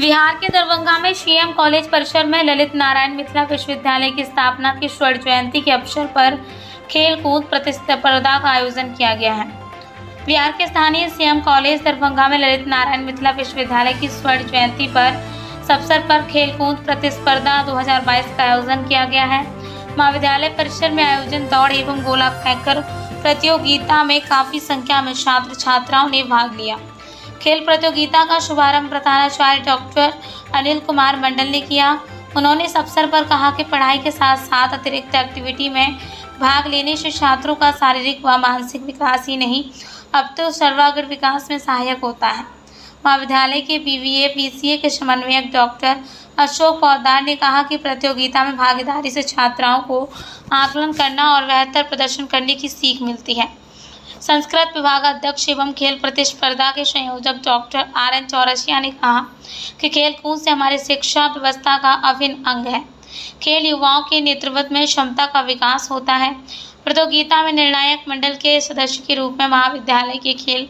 दरभंगा में CM college परिसर में ललित नारायण मिथिला विश्वविद्यालय की स्थापना की स्वर्ण जयंती के अवसर पर खेल कूद प्रतिस्पर्धा का आयोजन किया गया है। बिहार के स्थानीय सीएम कॉलेज दरभंगा में ललित नारायण मिथिला विश्वविद्यालय की स्वर्ण जयंती पर अवसर पर खेल कूद प्रतिस्पर्धा 2022 का आयोजन किया गया है। महाविद्यालय परिसर में आयोजन दौड़ एवं गोला फेंकर प्रतियोगिता में काफ़ी संख्या में छात्र छात्राओं ने भाग लिया। खेल प्रतियोगिता का शुभारंभ प्रधानाचार्य डॉक्टर अनिल कुमार मंडल ने किया। उन्होंने इस अवसर पर कहा कि पढ़ाई के साथ साथ अतिरिक्त एक्टिविटी में भाग लेने से छात्रों का शारीरिक व मानसिक विकास ही नहीं, अब तो सर्वांगीण विकास में सहायक होता है। महाविद्यालय के बीवीए पीसीए के समन्वयक डॉक्टर अशोक पौदार ने कहा कि प्रतियोगिता में भागीदारी से छात्राओं को आकलन करना और बेहतर प्रदर्शन करने की सीख मिलती है। संस्कृत विभाग अध्यक्ष एवं खेल प्रतिस्पर्धा के संयोजक डॉक्टर आर एन चौरसिया ने कहा कि खेल कूद से हमारी शिक्षा व्यवस्था का अभिन्न अंग है। खेल युवाओं के नेतृत्व में क्षमता का विकास होता है। प्रतियोगिता में निर्णायक मंडल के सदस्य के रूप में महाविद्यालय के खेल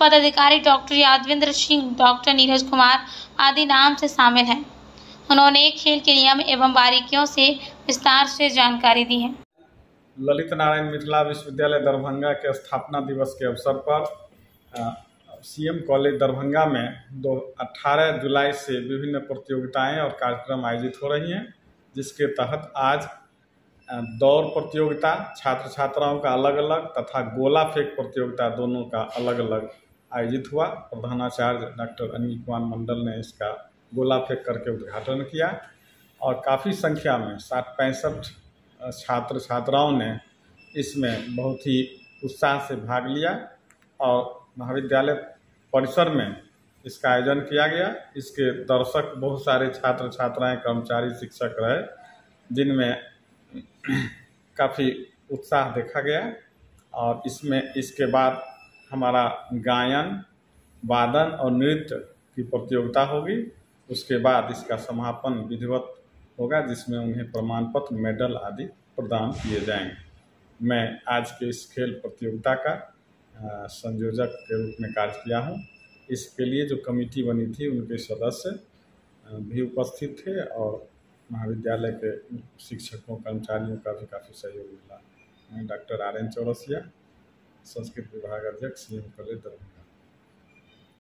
पदाधिकारी डॉक्टर यादविंद्र सिंह, डॉक्टर नीरज कुमार आदि नाम से शामिल हैं। उन्होंने खेल के नियम एवं बारीकियों से विस्तार से जानकारी दी है। ललित नारायण मिथिला विश्वविद्यालय दरभंगा के स्थापना दिवस के अवसर पर सीएम कॉलेज दरभंगा में दो 18 जुलाई से विभिन्न प्रतियोगिताएँ और कार्यक्रम आयोजित हो रही हैं, जिसके तहत आज दौड़ प्रतियोगिता छात्र छात्राओं का अलग अलग तथा गोला फेंक प्रतियोगिता दोनों का अलग अलग आयोजित हुआ। प्रधानाचार्य डॉक्टर अनिल कुमार मंडल ने इसका गोला फेंक करके उद्घाटन किया और काफ़ी संख्या में साठ पैंसठ छात्र छात्राओं ने इसमें बहुत ही उत्साह से भाग लिया और महाविद्यालय परिसर में इसका आयोजन किया गया। इसके दर्शक बहुत सारे छात्र छात्राएँ कर्मचारी, शिक्षक रहे, जिनमें काफ़ी उत्साह देखा गया। और इसमें इसके बाद हमारा गायन, वादन और नृत्य की प्रतियोगिता होगी। उसके बाद इसका समापन विधिवत होगा, जिसमें उन्हें प्रमाण पत्र मेडल आदि प्रदान किए जाएँगे। मैं आज के इस खेल प्रतियोगिता का संयोजक के रूप में कार्य किया हूँ। इसके लिए जो कमेटी बनी थी, उनके सदस्य भी उपस्थित थे और महाविद्यालय के शिक्षकों, कर्मचारियों का भी काफ़ी सहयोग मिला। मैं doctor R N Chaurasia, Sanskrit विभाग अध्यक्ष सी एम कॉलेज दरभंगा।